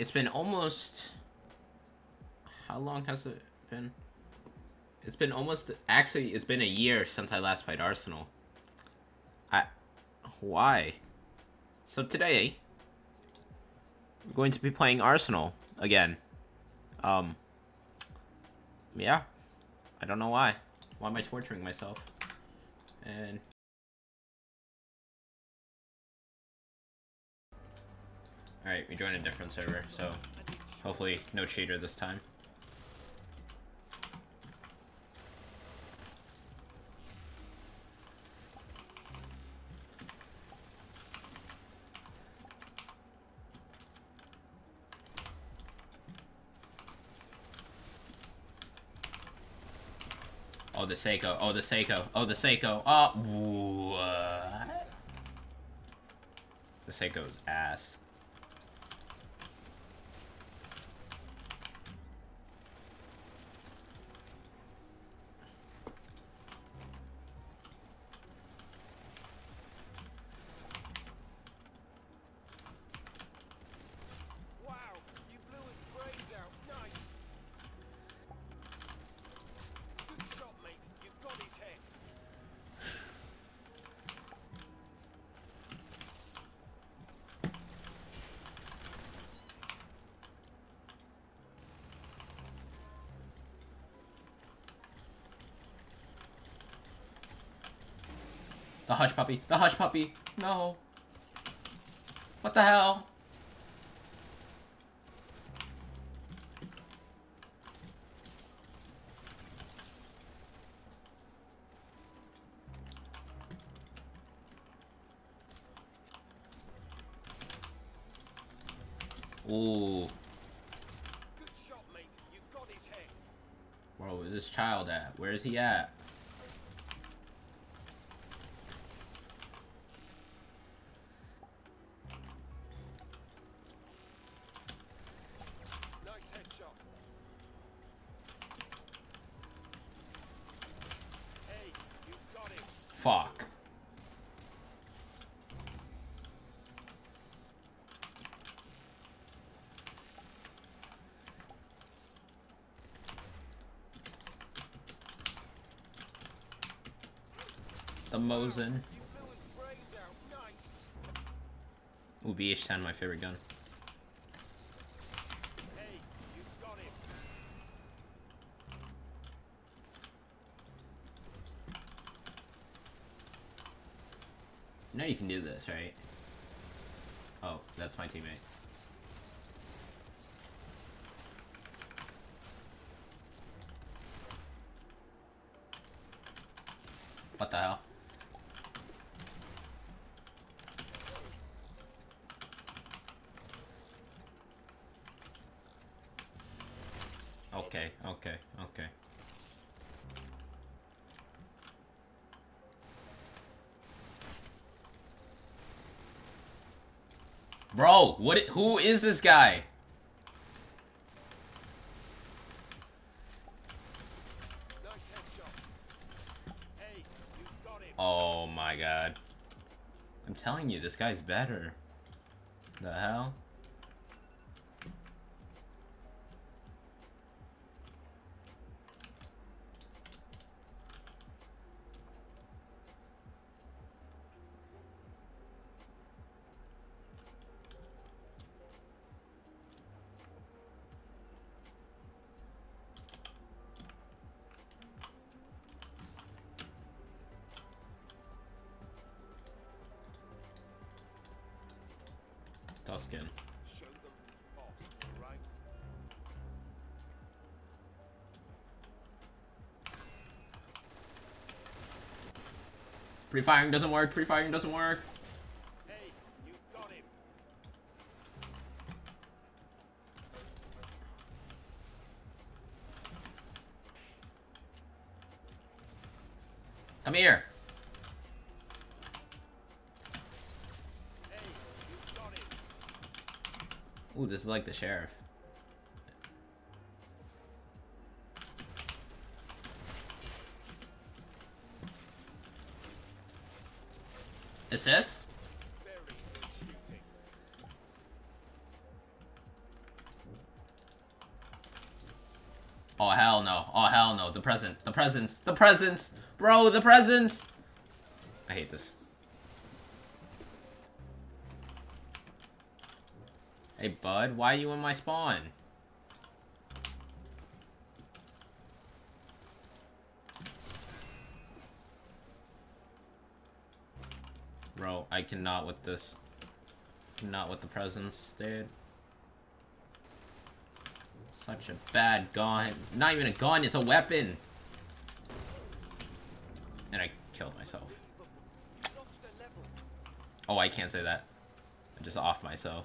it's been almost. How long has it been? It's been almost. Actually, it's been a year since I last played Arsenal. I. Why? So today, we're going to be playing Arsenal again. Um. Yeah. I don't know why. Why am I torturing myself? And. Alright, we joined a different server, so hopefully no cheater this time. Oh, the Seiko. Oh, the Seiko. Oh, the Seiko. Oh, what? The Seiko's ass. Wow, you blew his brains out. Nice. Good shot, mate. You've got his head. The hush puppy. The hush puppy. No. What the hell? Ooh. Good shot, mate. You've got his head. Where is this child at? Where is he at? Fuck. The Mosin. Ooh, BH-10, my favorite gun. Hey, you've got him. You know you can do this, right? Oh, that's my teammate. What the hell? Okay, okay, okay. Bro, what? Who is this guy? Oh my god. I'm telling you, this guy's better. The hell? Tuscan. Pre-firing doesn't work, pre-firing doesn't work. Come here. Ooh, this is like the sheriff. Assist? Oh hell no. Oh hell no. The present. The presence, The presence, Bro, the presence. I hate this. Hey bud, why are you in my spawn? Bro, I cannot with this. Not with the presence, dude. Such a bad gun. Not even a gun, it's a weapon! And I killed myself. Oh, I can't say that. I just off myself.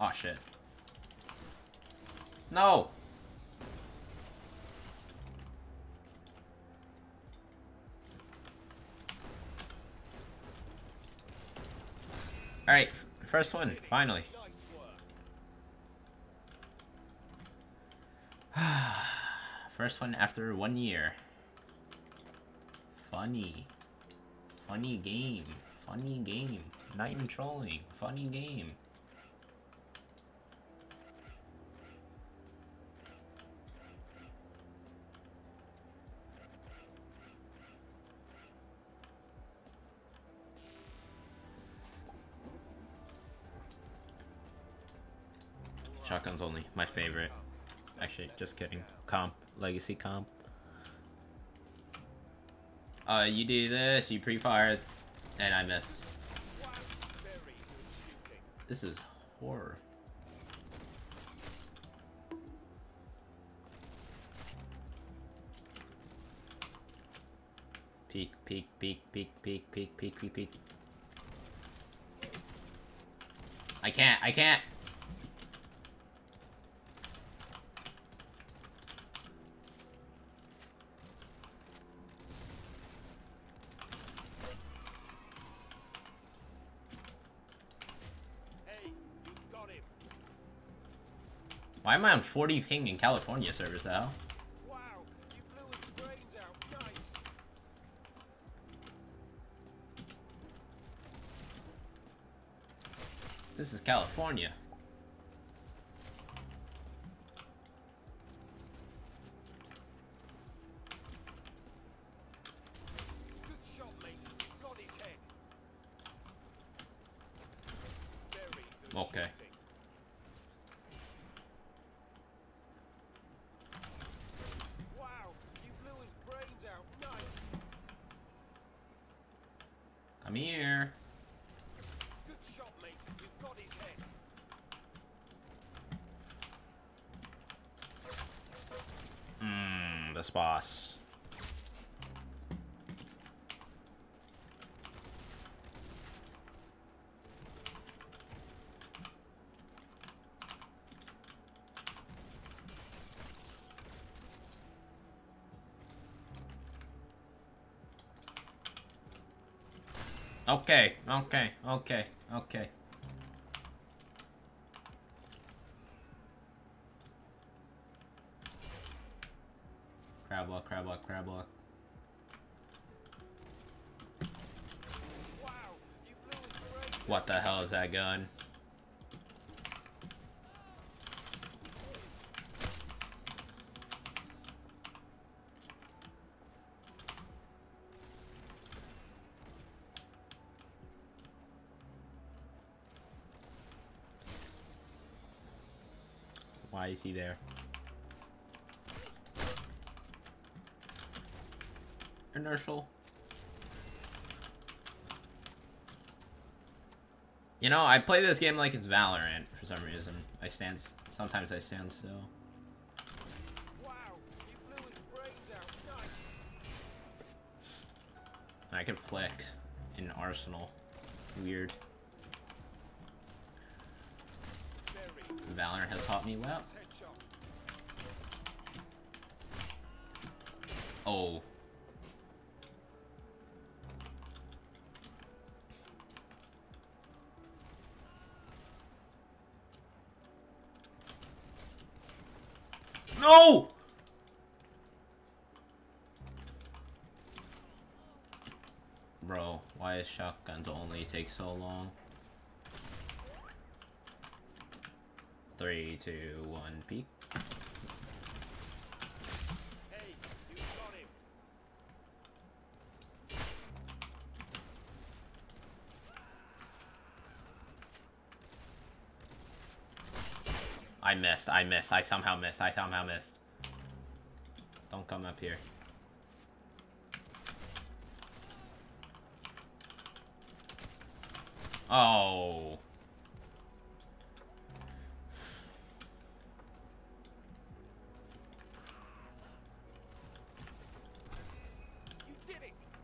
Oh shit. No! Alright, first one, finally. First one after one year. Funny. Funny game. Funny game. Not even trolling. Funny game. Shotguns only. My favorite. Actually, just kidding. Comp. Legacy comp. Uh, you do this, you pre-fire, and I miss. This is horror. Peek, peek, peek, peek, peek, peek, peek, peek, peek. I can't, I can't! Why am I on 40 ping in California servers though? This is California. Shot, okay. Come here. Good shot, mate. You've got his head. Mmm, this boss. Okay, okay, okay, okay. Crab walk, crab walk, crab walk. What the hell is that gun? Why there? Inertial. You know, I play this game like it's Valorant for some reason. I stand. Sometimes I stand still. I can flick in Arsenal. Weird. Valorant has taught me well. Oh. No! Bro, why is shotguns only take so long? Three, two, one, peek. Hey, you got him. I missed, I missed, I somehow missed, I somehow missed. Don't come up here. Oh.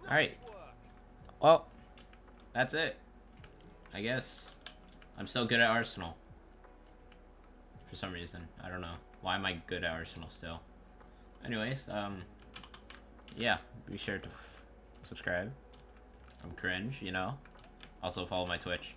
Alright. Well, that's it. I guess. I'm still good at Arsenal. For some reason. I don't know. Why am I good at Arsenal still? Anyways, um, yeah, be sure to subscribe. I'm cringe, you know. Also follow my Twitch.